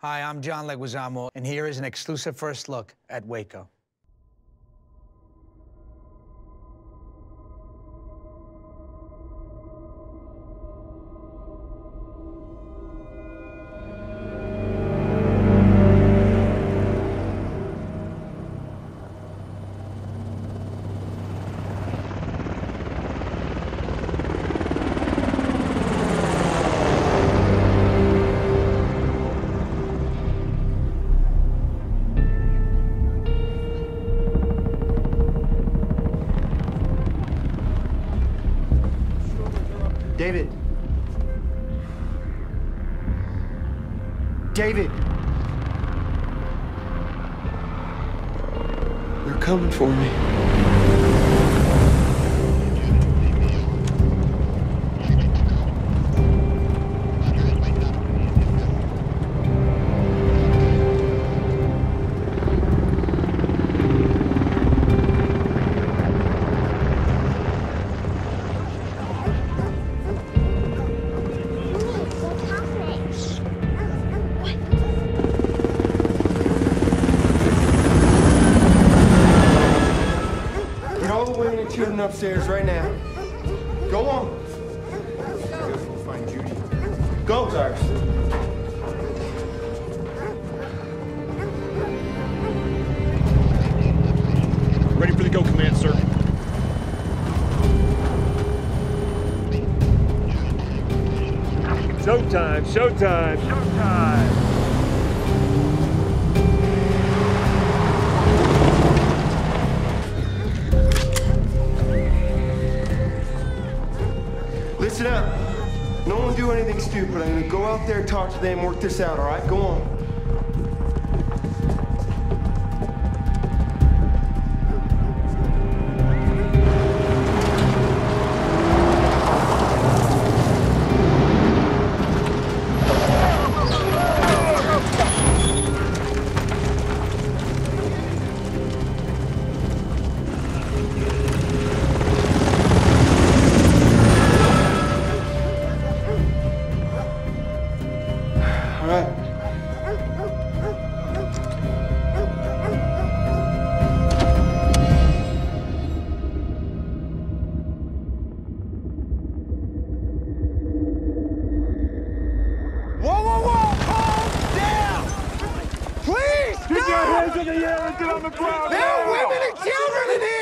Hi, I'm John Leguizamo, and here is an exclusive first look at Waco. David. David. They're coming for me. The women and children upstairs right now. Go on. We'll find Judy. Go, Tyrus. Ready for the go command, sir. Showtime, showtime, showtime. Listen up. No one do anything stupid. I'm gonna go out there, talk to them, work this out, all right? Go on. Please, Keep your no! hands in the get on the ground. There are women and children in here!